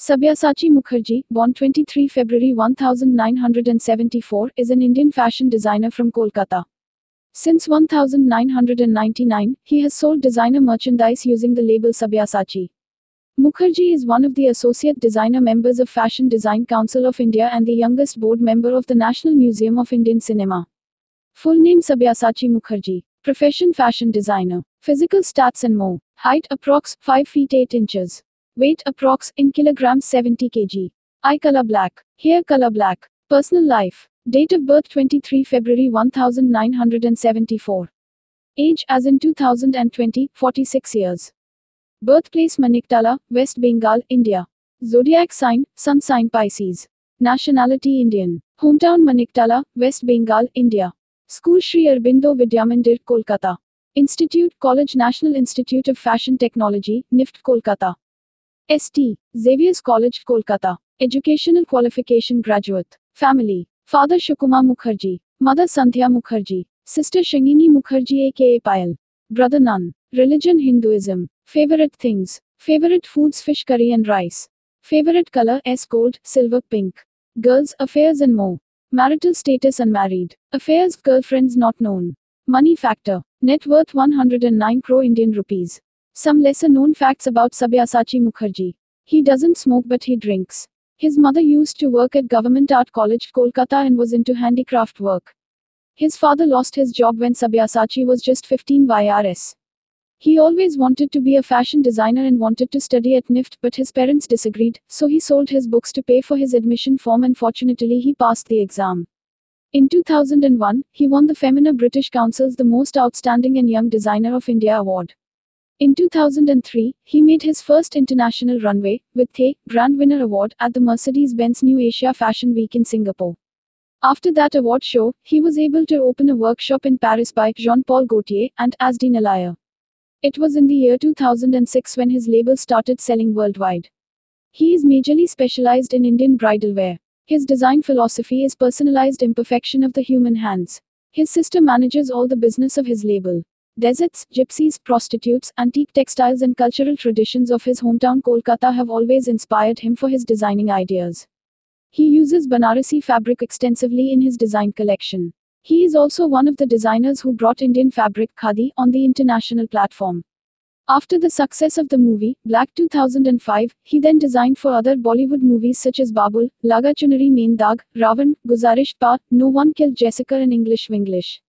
Sabyasachi Mukherjee, born 23 February 1974, is an Indian fashion designer from Kolkata. Since 1999, he has sold designer merchandise using the label Sabyasachi. Mukherjee is one of the associate designer members of Fashion Design Council of India and the youngest board member of the National Museum of Indian Cinema. Full name Sabyasachi Mukherjee. Profession fashion designer. Physical stats and more. Height approx 5 feet 8 inches. Weight approx in kilograms 70 kg. Eye color black. Hair color black. Personal life. Date of birth 23 February 1974. Age as in 2020, 46 years. Birthplace Maniktala, West Bengal, India. Zodiac sign, Sun sign Pisces. Nationality Indian. Hometown Maniktala, West Bengal, India. School Sri Aurobindo Vidyamandir, Kolkata. Institute College National Institute of Fashion Technology, NIFT, Kolkata. ST. Xavier's College, Kolkata. Educational qualification graduate. Family. Father Shukuma Mukherjee. Mother Sandhya Mukherjee. Sister Shangini Mukherjee aka Payal. Brother None. Religion Hinduism. Favorite things. Favorite foods fish curry and rice. Favorite color S gold, silver, pink. Girls, affairs and more. Marital status unmarried. Affairs, girlfriends not known. Money factor. Net worth 109 crore Indian rupees. Some lesser known facts about Sabyasachi Mukherjee. He doesn't smoke but he drinks. His mother used to work at Government Art College, Kolkata and was into handicraft work. His father lost his job when Sabyasachi was just 15 YRS. He always wanted to be a fashion designer and wanted to study at NIFT, but his parents disagreed, so he sold his books to pay for his admission form and fortunately he passed the exam. In 2001, he won the Femina British Council's The Most Outstanding and Young Designer of India award. In 2003, he made his first international runway, with the Grand Winner Award, at the Mercedes Benz New Asia Fashion Week in Singapore. After that award show, he was able to open a workshop in Paris by Jean Paul Gaultier and Azzedine Alaïa. It was in the year 2006 when his label started selling worldwide. He is majorly specialized in Indian bridal wear. His design philosophy is personalized imperfection of the human hands. His sister manages all the business of his label. Deserts, gypsies, prostitutes, antique textiles, and cultural traditions of his hometown Kolkata have always inspired him for his designing ideas. He uses Banarasi fabric extensively in his design collection. He is also one of the designers who brought Indian fabric khadi on the international platform. After the success of the movie, Black 2005, he then designed for other Bollywood movies such as Babul, Laga Chunari Main Daag, Ravan, Guzarish Pa, No One Killed Jessica and English Winglish.